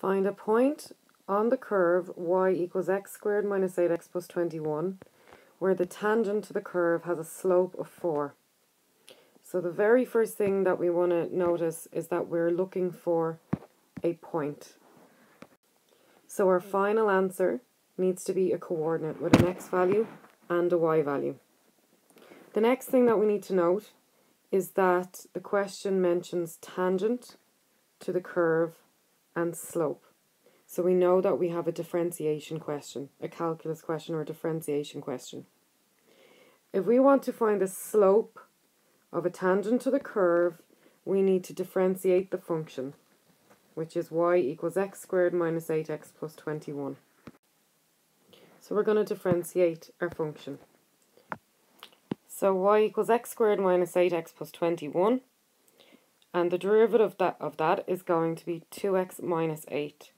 Find a point on the curve y equals x squared minus 8x plus 21 where the tangent to the curve has a slope of 4. So the very first thing that we want to notice is that we're looking for a point. So our final answer needs to be a coordinate with an x value and a y value. The next thing that we need to note is that the question mentions tangent to the curve and slope. So we know that we have a differentiation question, a calculus question or a differentiation question. If we want to find the slope of a tangent to the curve, we need to differentiate the function, which is y equals x squared minus 8x plus 21. So we're going to differentiate our function. So y equals x squared minus 8x plus 21. And the derivative of that, of that is going to be 2x minus 8.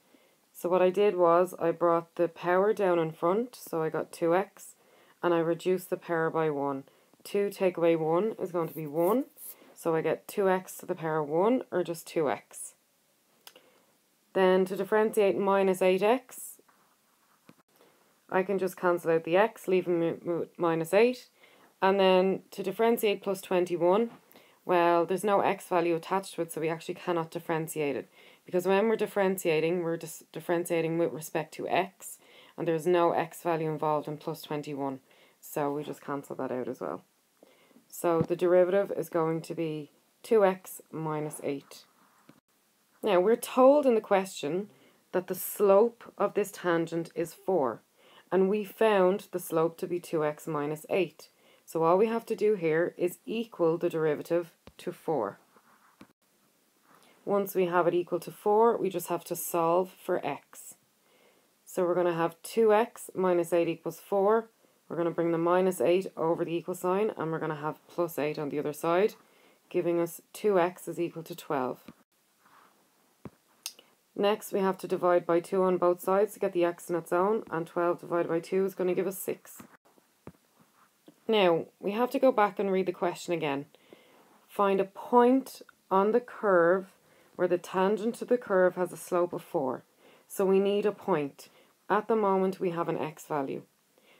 So what I did was I brought the power down in front, so I got 2x, and I reduced the power by 1. 2 take away 1 is going to be 1, so I get 2x to the power 1, or just 2x. Then to differentiate minus 8x, I can just cancel out the x, leaving minus 8. And then to differentiate plus 21, well, there's no x value attached to it, so we actually cannot differentiate it. Because when we're differentiating, we're just differentiating with respect to x, and there's no x value involved in plus 21. So we just cancel that out as well. So the derivative is going to be 2x minus 8. Now, we're told in the question that the slope of this tangent is 4, and we found the slope to be 2x minus 8. So all we have to do here is equal the derivative to 4. Once we have it equal to 4, we just have to solve for x. So we're going to have 2x minus 8 equals 4. We're going to bring the minus 8 over the equal sign, and we're going to have plus 8 on the other side, giving us 2x is equal to 12. Next, we have to divide by 2 on both sides to get the x in its own, and 12 divided by 2 is going to give us 6. Now, we have to go back and read the question again. Find a point on the curve where the tangent to the curve has a slope of 4. So we need a point. At the moment, we have an x value.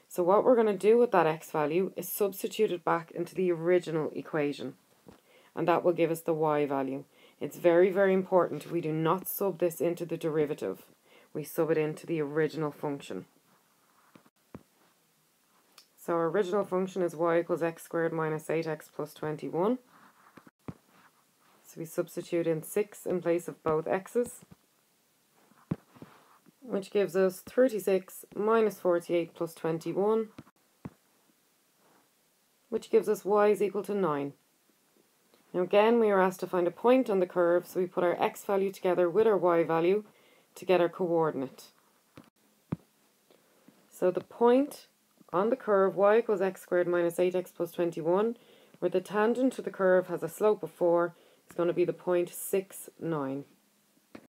So what we're going to do with that x value is substitute it back into the original equation. And that will give us the y value. It's very, very important we do not sub this into the derivative. We sub it into the original function. So our original function is y equals x squared minus 8x plus 21. So we substitute in 6 in place of both x's, which gives us 36 minus 48 plus 21, which gives us y is equal to 9. Now again, we are asked to find a point on the curve, so we put our x value together with our y value to get our coordinate. So the point on the curve y equals x squared minus 8x plus 21, where the tangent to the curve has a slope of 4, is going to be the point 6, 9.